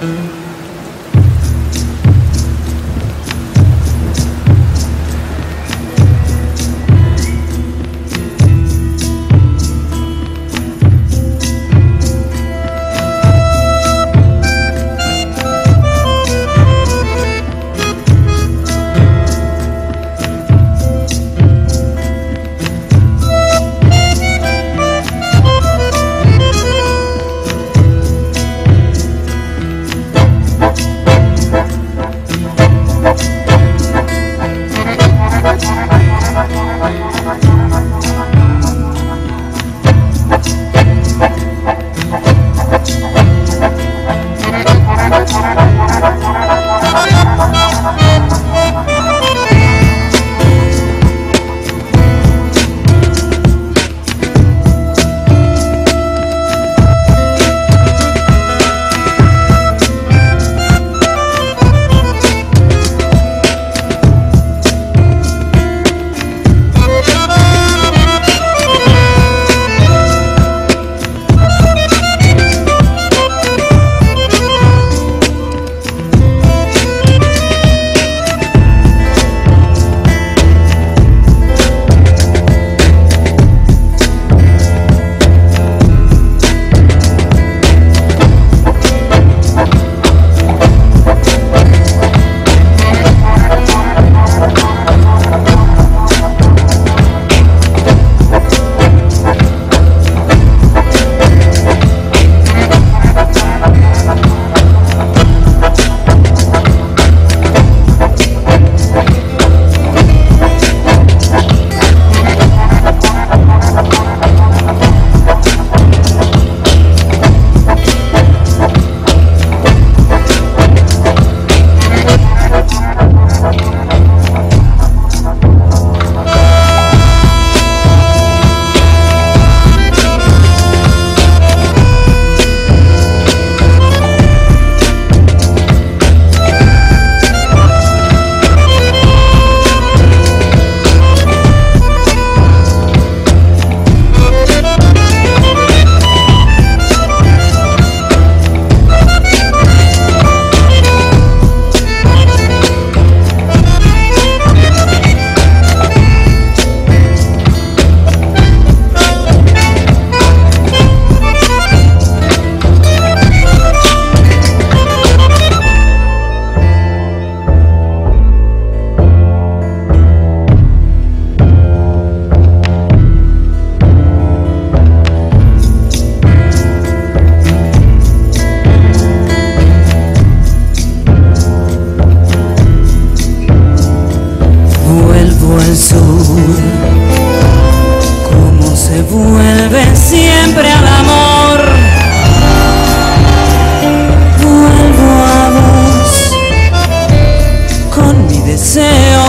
Mm-hmm.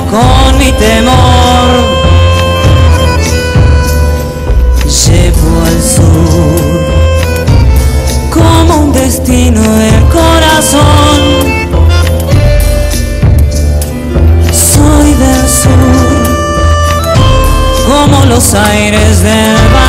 con mi temor. Llevo al sur como un destino el corazón. Soy del sur como los aires del mar.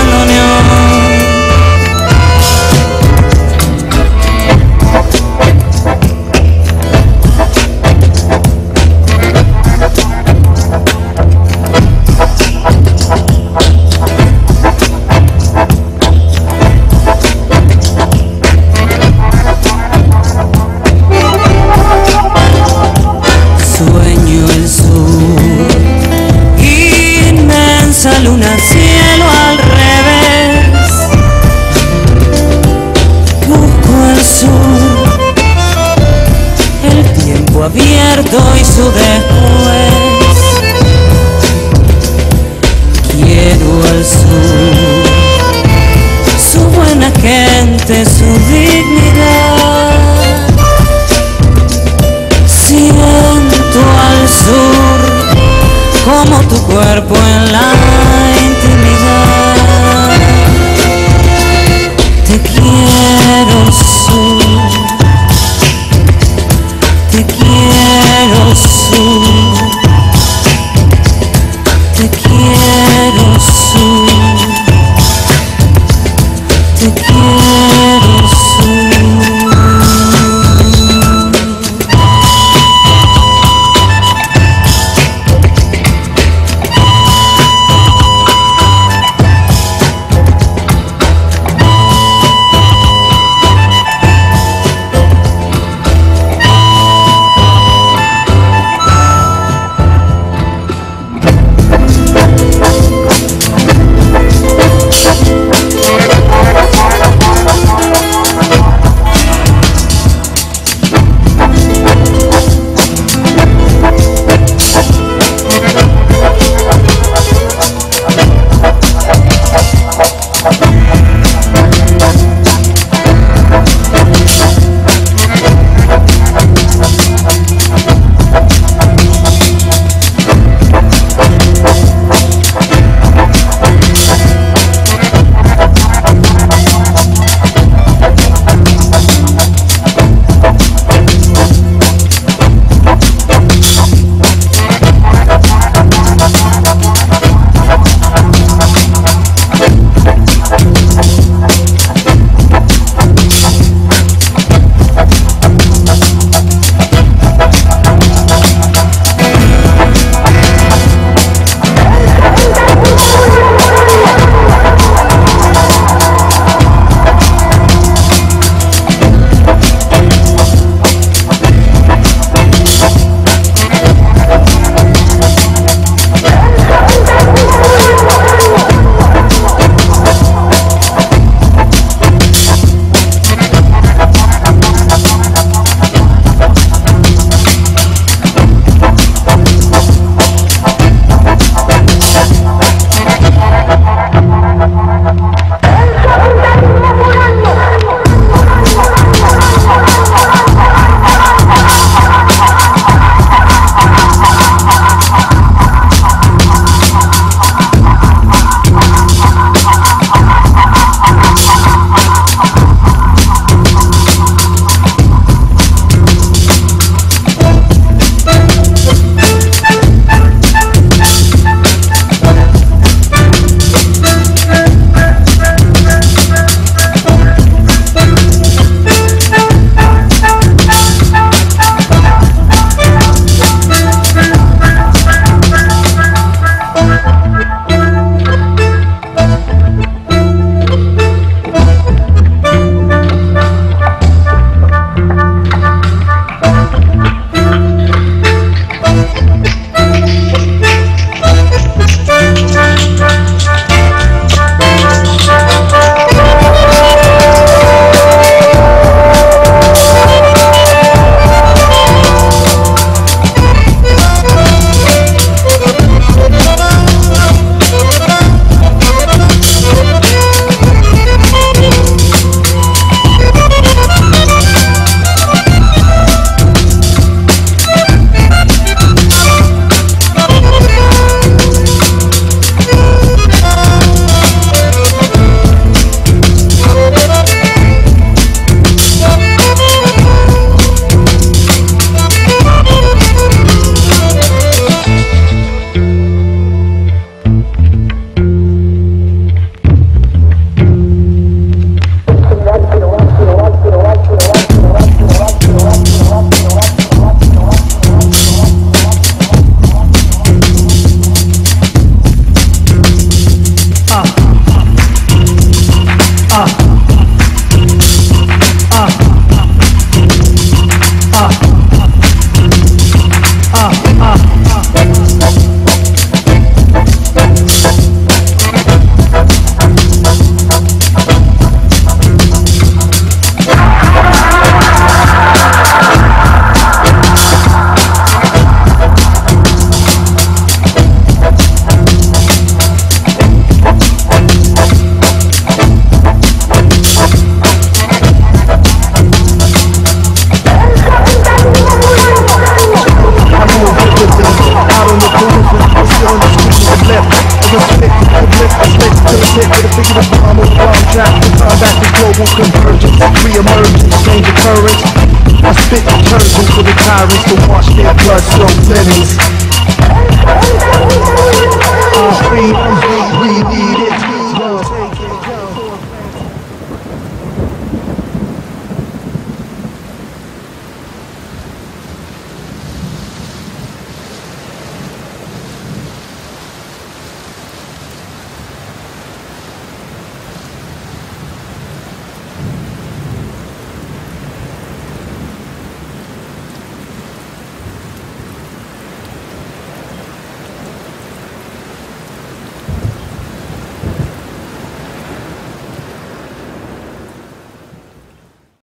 muerto y su después. Quiero al sur, su buena gente, su visual convergence, re-emergence, gain deterrence. I spit detergent for the tyrants to wash their blood-soaked linens. I'm free,